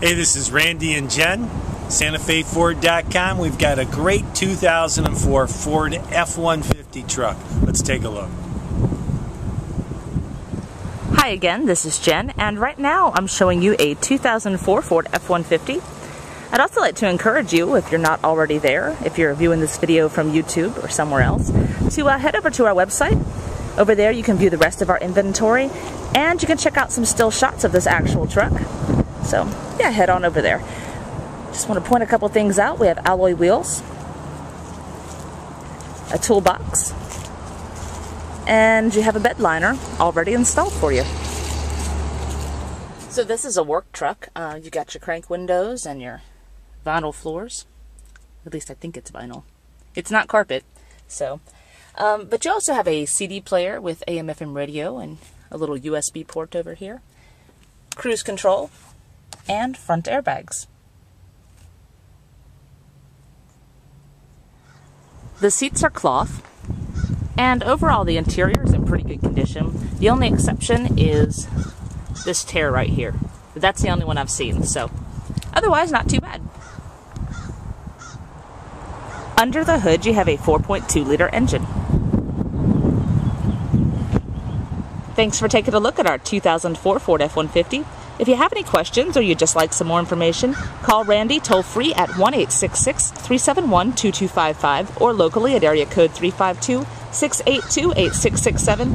Hey, this is Randy and Jen, SantaFeFord.com. We've got a great 2004 Ford F-150 truck. Let's take a look. Hi again, this is Jen, and right now I'm showing you a 2004 Ford F-150. I'd also like to encourage you, if you're not already there, if you're viewing this video from YouTube or somewhere else, to uh, head over to our website. Over there you can view the rest of our inventory, and you can check out some still shots of this actual truck. So yeah, head on over there. Just want to point a couple things out. We have alloy wheels, a toolbox, and you have a bed liner already installed for you. So this is a work truck. Uh, you got your crank windows and your vinyl floors. At least I think it's vinyl. It's not carpet, so. Um, but you also have a CD player with AM/FM radio and a little USB port over here. Cruise control, and front airbags. The seats are cloth, and overall the interior is in pretty good condition. The only exception is this tear right here. But that's the only one I've seen, so otherwise not too bad. Under the hood you have a 4.2 liter engine. Thanks for taking a look at our 2004 Ford F-150. If you have any questions or you'd just like some more information, call Randy toll free at 1 371 2255 or locally at area code 352 682 8667.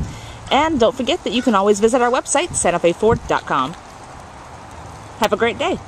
And don't forget that you can always visit our website, santafeford.com. Have a great day.